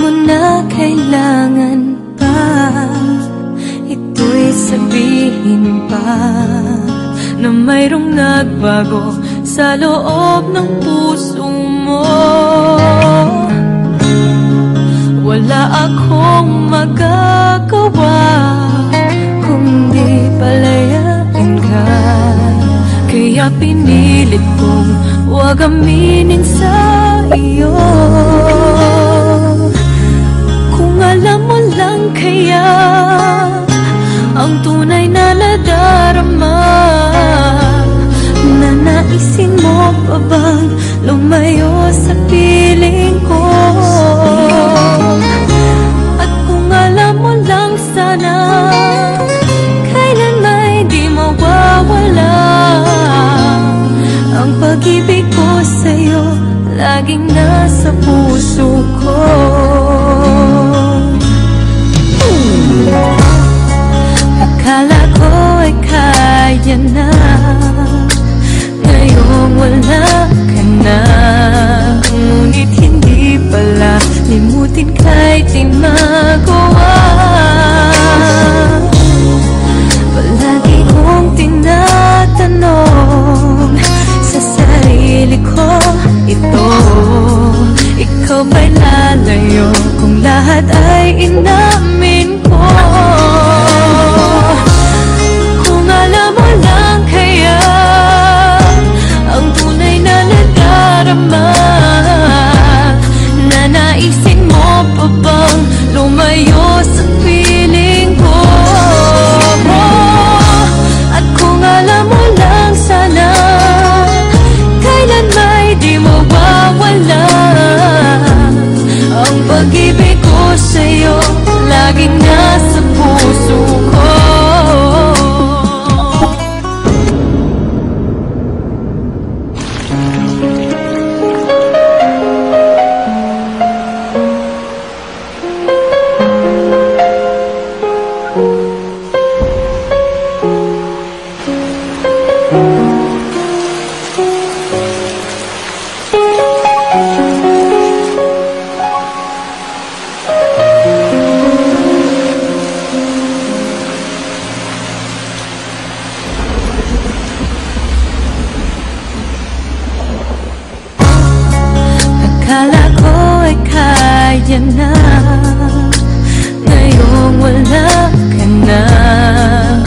na kailangan pa. Ito'y sabihin pa Na mayroong nagbago sa loob ng puso mo. Wala akong magagawa Kung di palayain ka. Kaya pinilit kong huwag aminin sa iyo di magawa. Palagi kong tinatanong Sa sarili ko ito. Ikaw ba'y lalayo Kung lahat ay inamin pa bang lumayo sa piling ko? At kung alam mo lang sana Kailan may di mawawala Ang pag-ibig kaya na. Ngayong wala ka na.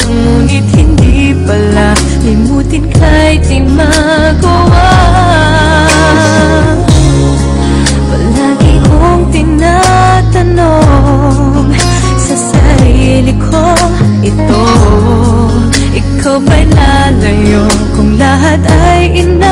Ngunit hindi pala Limutin kahit di magawa. Palagi kong tinatanong Sa sarili ko ito. Ikaw ba'y lalayo Kung lahat ay inamin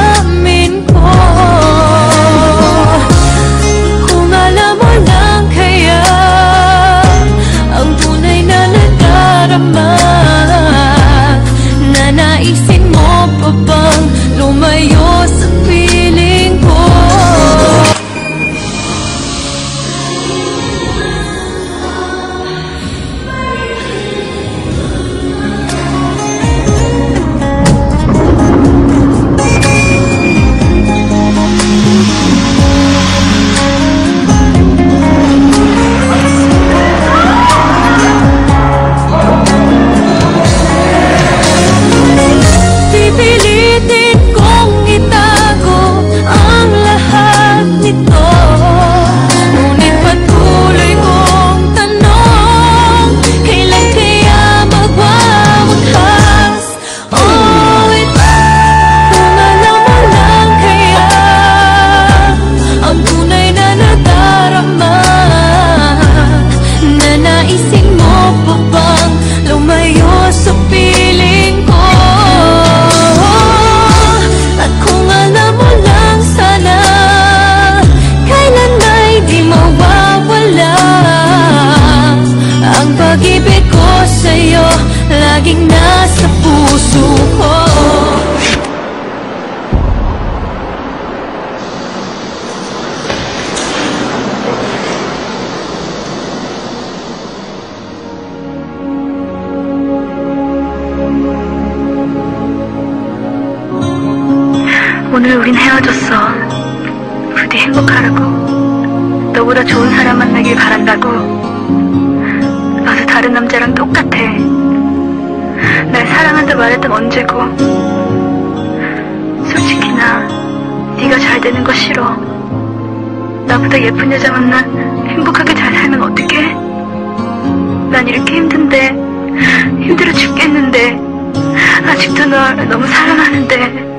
헤어졌어. 부디 행복하라고. 너보다 좋은 사람 만나길 바란다고. 너도 다른 남자랑 똑같아. 날 사랑한다 말했던 언제고. 솔직히 나 네가 잘 되는 거 싫어. 나보다 예쁜 여자 만나 행복하게 잘 살면 어떡해? 난 이렇게 힘든데 힘들어 죽겠는데 아직도 널 너무 사랑하는데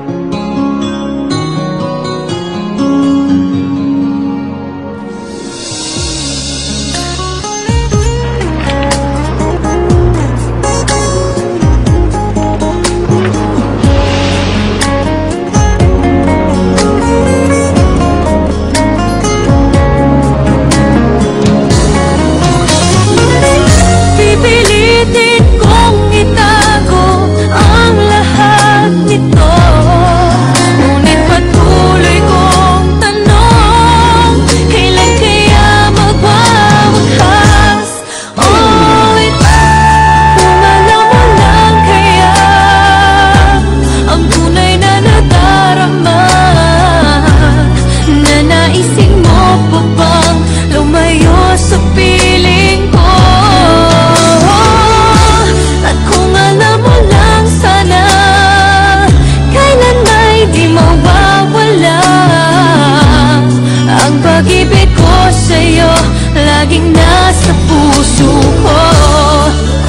pag-ibig ko sa'yo Laging nasa puso ko.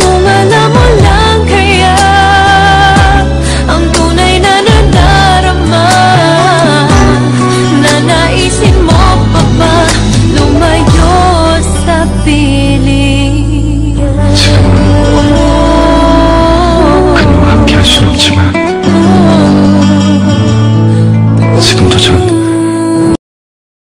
Kung alam